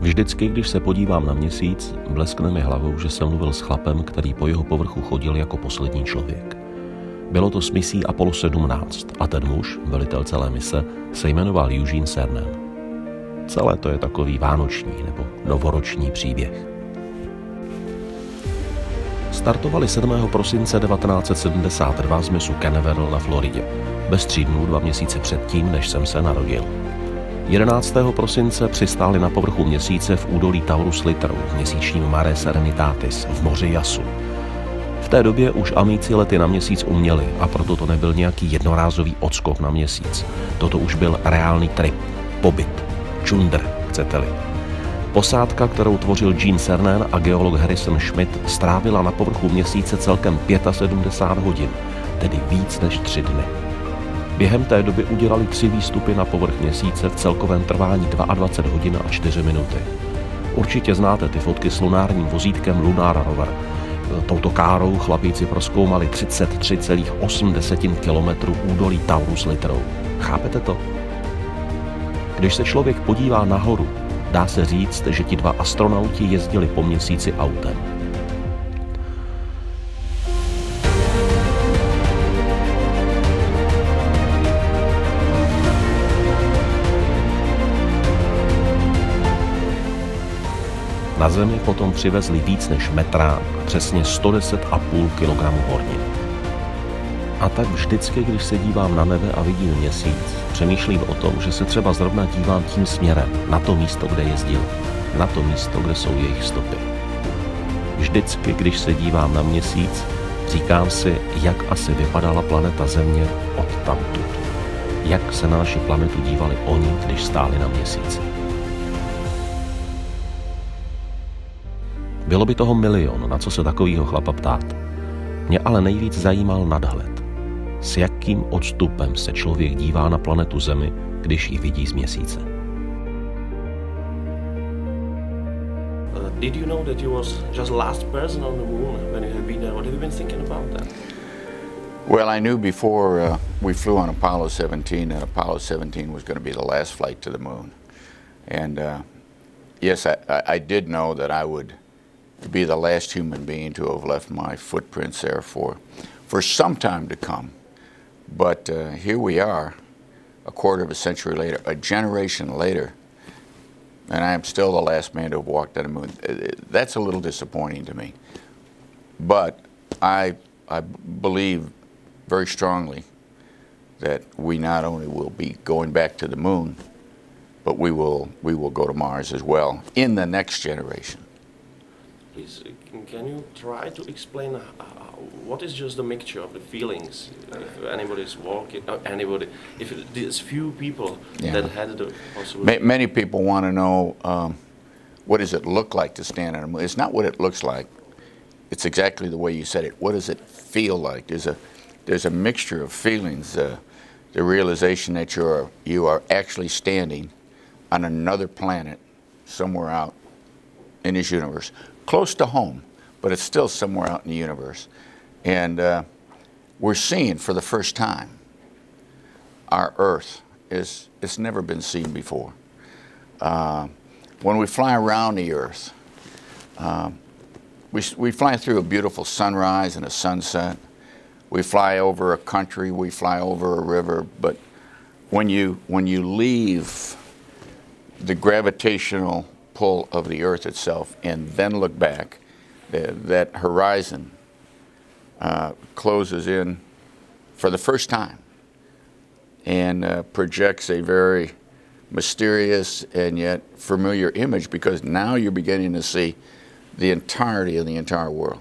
Vždycky, když se podívám na měsíc, bleskne mi hlavou, že jsem mluvil s chlapem, který po jeho povrchu chodil jako poslední člověk. Bylo to s misí Apollo 17 a ten muž, velitel celé mise, se jmenoval Eugene Cernan. Celé to je takový vánoční nebo novoroční příběh. Startovali 7. prosince 1972 z misu Canaveral na Floridě, bez tří dnů dva měsíce předtím, než jsem se narodil. 11. prosince přistáli na povrchu měsíce v údolí Taurus Littrou v měsíčním Mare Serenitatis v moři Jasu. V té době už amíci lety na měsíc uměli a proto to nebyl nějaký jednorázový odskok na měsíc. Toto už byl reálný trip, pobyt, čundr, chcete-li. Posádka, kterou tvořil Gene Cernan a geolog Harrison Schmidt, strávila na povrchu měsíce celkem 75 hodin, tedy víc než tři dny. Během té doby udělali tři výstupy na povrch měsíce v celkovém trvání 22 hodin a 4 minuty. Určitě znáte ty fotky s lunárním vozítkem Lunar Rover. Touto károu chlapíci proskoumali 33,8 km údolí Taurus Litrou. Chápete to? Když se člověk podívá nahoru, dá se říct, že ti dva astronauti jezdili po měsíci autem. Na Zemi potom přivezli víc než metrán, přesně 110,5 kg hornin. A tak vždycky, když se dívám na nebe a vidím měsíc, přemýšlím o tom, že se třeba zrovna dívám tím směrem, na to místo, kde jezdil, na to místo, kde jsou jejich stopy. Vždycky, když se dívám na měsíc, říkám si, jak asi vypadala planeta Země od tamtud. Jak se na naši planetu dívali oni, když stáli na měsíci. Bylo by toho milion, na co se takovýho chlapa ptát. Mě ale nejvíc zajímal nadhled. S jakým odstupem se člověk dívá na planetu Zemi, když ji vidí z měsíce. Uh, did you know that you was just last person on the moon when you have been there? What have you been thinking about that? Well, I knew before uh, we flew on Apollo 17 that Apollo 17 was going to be the last flight to the moon. And uh, yes, I, I did know that I would be the last human being to have left my footprints there for, for some time to come. But uh, here we are, a quarter of a century later, a generation later, and I am still the last man to have walked on the moon. Uh, that's a little disappointing to me. But I, I believe very strongly that we not only will be going back to the moon, but we will, we will go to Mars as well in the next generation please, can you try to explain uh, what is just the mixture of the feelings? If anybody's walking, uh, anybody, if there's few people yeah. that had the possibility. many people want to know um, what does it look like to stand on a moon. It's not what it looks like. It's exactly the way you said it. What does it feel like? There's a there's a mixture of feelings. Uh, the realization that you are you are actually standing on another planet somewhere out in this universe close to home, but it's still somewhere out in the universe. And uh, we're seeing for the first time our Earth is it's never been seen before. Uh, when we fly around the Earth, uh, we, we fly through a beautiful sunrise and a sunset. We fly over a country, we fly over a river, but when you, when you leave the gravitational pull of the earth itself and then look back, that horizon uh, closes in for the first time and uh, projects a very mysterious and yet familiar image because now you're beginning to see the entirety of the entire world.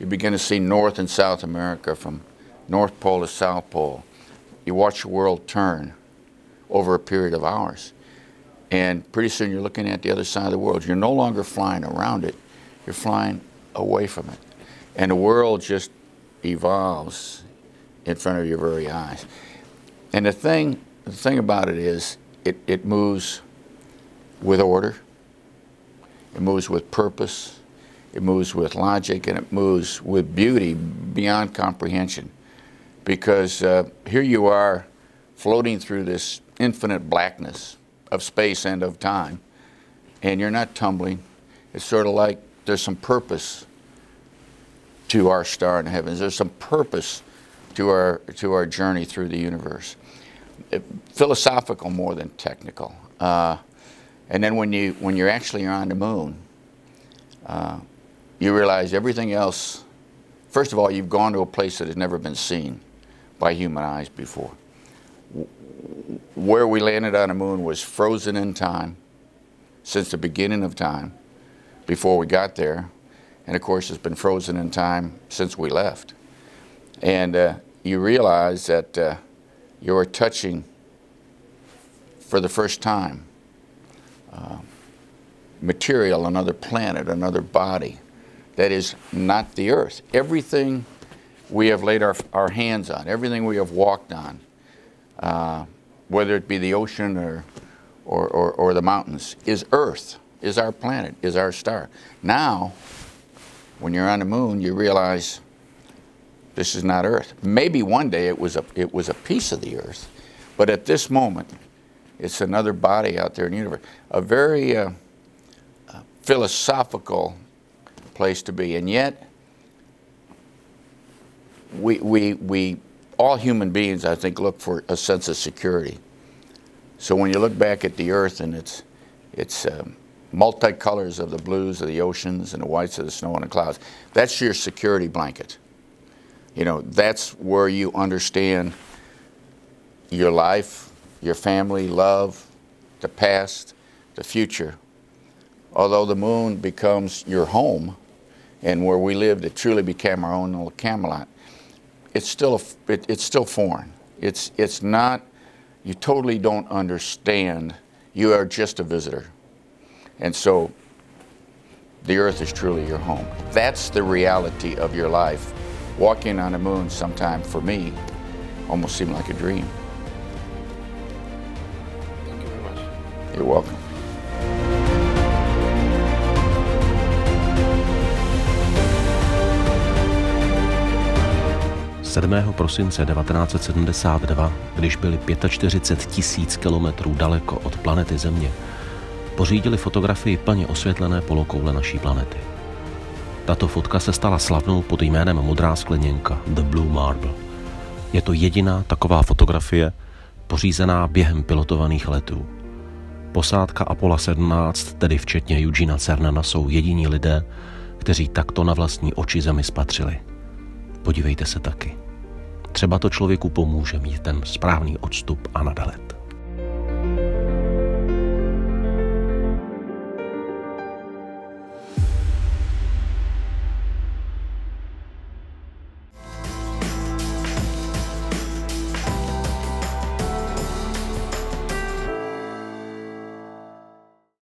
You begin to see North and South America from North Pole to South Pole. You watch the world turn over a period of hours. And pretty soon you're looking at the other side of the world. You're no longer flying around it, you're flying away from it. And the world just evolves in front of your very eyes. And the thing, the thing about it is, it, it moves with order, it moves with purpose, it moves with logic, and it moves with beauty beyond comprehension. Because uh, here you are floating through this infinite blackness of space and of time. and you're not tumbling. It's sort of like there's some purpose to our star in the heavens. There's some purpose to our to our journey through the universe. It, philosophical more than technical. Uh, and then when you when you're actually on the moon, uh, you realize everything else. First of all, you've gone to a place that has never been seen by human eyes before. Where we landed on the moon was frozen in time since the beginning of time before we got there. And of course, it's been frozen in time since we left. And uh, you realize that uh, you're touching for the first time uh, material, another planet, another body that is not the earth. Everything we have laid our, our hands on, everything we have walked on, uh, whether it be the ocean or, or, or, or the mountains, is earth, is our planet, is our star. Now, when you're on the moon, you realize this is not Earth. Maybe one day it was a, it was a piece of the Earth, but at this moment, it's another body out there in the universe. A very uh, uh, philosophical place to be, and yet we, we, we, all human beings, I think, look for a sense of security. So when you look back at the Earth and its, its um, multicolors of the blues of the oceans and the whites of the snow and the clouds, that's your security blanket. You know, that's where you understand your life, your family, love, the past, the future. Although the moon becomes your home, and where we lived, it truly became our own little Camelot. It's still a, it, it's still foreign. It's it's not. You totally don't understand. You are just a visitor, and so the earth is truly your home. That's the reality of your life walking on the moon sometime for me almost seemed like a dream. Thank you very much. You're welcome. Sedmého prosince 1972, když byli 45 tisíc kilometrů daleko od planety Země, pořídili fotografii plně osvětlené polokoule naší planety. Tato fotka se stala slavnou pod jménem Modrá skleněnka The Blue Marble. Je to jediná taková fotografie pořízená během pilotovaných letů. Posádka Apollo 17, tedy včetně Eugena Cernana, jsou jediní lidé, kteří takto na vlastní oči zemi spatřili. Podívejte se taky. Třeba to člověku pomůže mít ten správný odstup a nadalet.